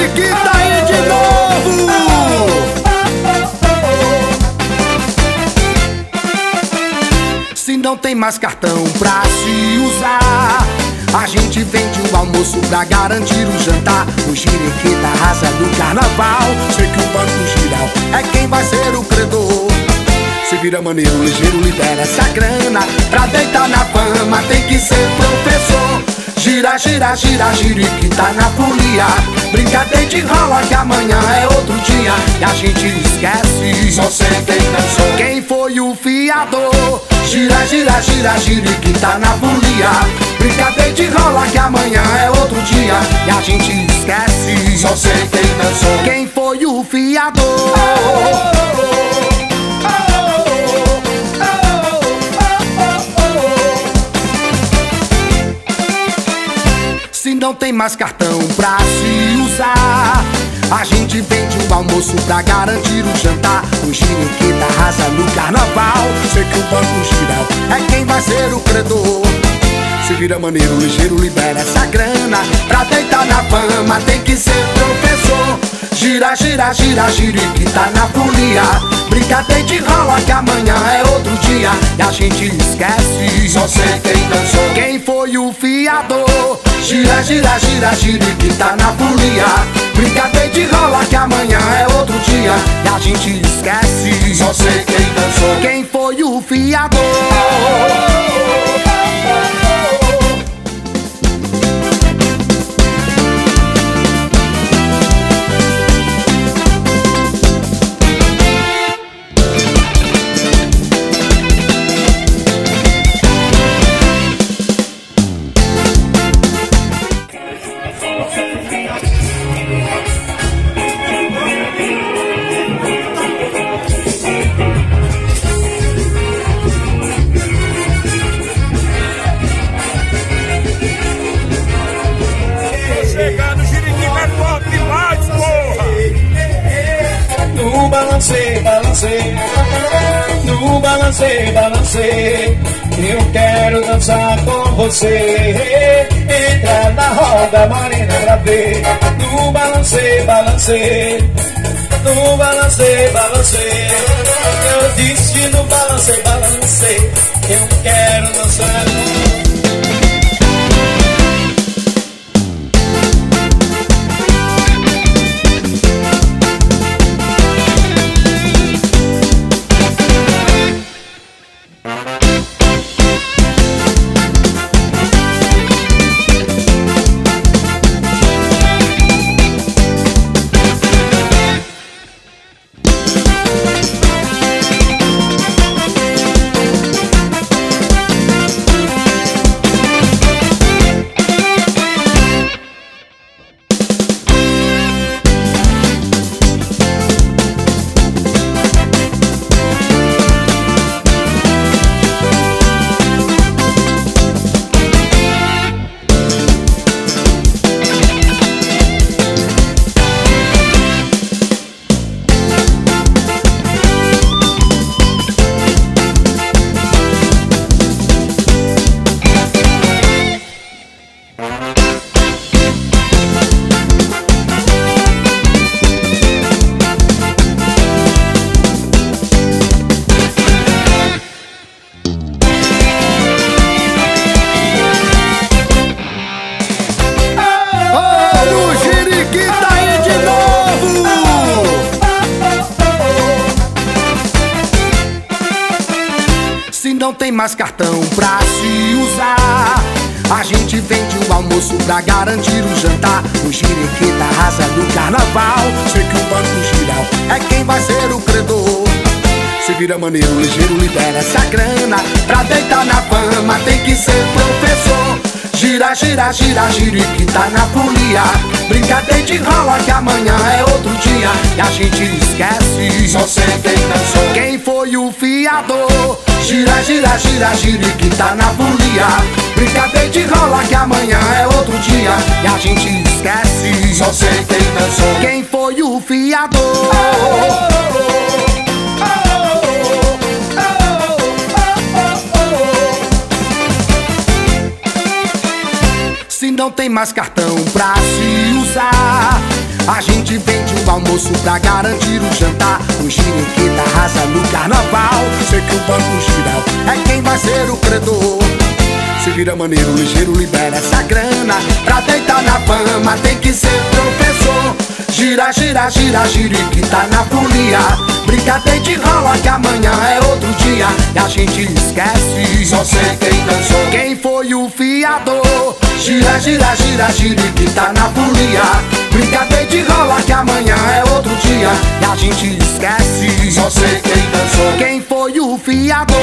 Jiriquita tá aí de novo! Se não tem mais cartão pra se usar a gente vende o almoço pra garantir o jantar. O Jiriquita rasa do carnaval Sei que o Banco Giral é quem vai ser o credor. Se vira maneiro, ligeiro, libera essa grana. Pra deitar na fama tem que ser professor Gira, gira, gira, Jiriquita na folia. Brinca, de rola que amanhã é outro dia. E a gente esquece Só sei quem dançou. Quem foi o fiador? Gira, gira, gira, Jiriquita na folia. Brincadeira de rola que amanhã é outro dia. E a gente esquece Só sei quem dançou. Quem foi o fiador? Se não tem mais cartão pra se usar. A gente vende o almoço pra garantir o jantar. O Jiriquita arrasa no carnaval. Sei que o Banco Giral é quem vai ser o credor. Se vira maneiro, ligeiro, libera essa grana. Pra deitar na fama tem que ser professor Gira, gira, gira, que tá na folia. Brincadeira de rola que amanhã é outro dia. E a gente esquece Só sei quem dançou. Quem foi o fiador. Gira, gira, gira, que tá na folia. Brincadeira de rola que amanhã é outro dia. E a gente esquece Só sei quem dançou. Quem foi o fiador balancei, balancei. Eu quero dançar com você. Entra na roda, morena, pra ver. No balancei, balancei. No balancei, balancei. Eu disse no balancei, balancei. Eu quero dançar com você. Cartão pra se usar. A gente vende o almoço pra garantir o jantar. O Jiriquita rasa do carnaval. Sei que o Banco Giral é quem vai ser o credor. Se vira maneiro, ligeiro, libera essa grana. Pra deitar na fama tem que ser professor. Gira, gira, gira, Jiriquita na folia. Brincadeira de rola que amanhã é outro dia. E a gente esquece. Só sei quem dançou. Quem foi o fiador? Gira, gira, gira, que tá na folia Brincadeira de rola que amanhã é outro dia E a gente esquece Só sei quem dançou Quem foi o fiador não tem mais cartão pra se usar. A gente vende o almoço pra garantir o jantar. O giriquita rasa no carnaval. Sei que o banco giral é quem vai ser o credor. Se vira maneiro, ligeiro, libera essa grana. Pra deitar na fama tem que ser professor. Gira, gira, gira, giriquita na folia. Brincadeira de rola que amanhã é outro dia. E a gente esquece Só sei quem dançou Quem foi o fiador? Gira, gira, gira, giriquita na folia. Brincadeira de rola que amanhã é outro dia. E a gente esquece. Só sei quem dançou. Quem foi o fiador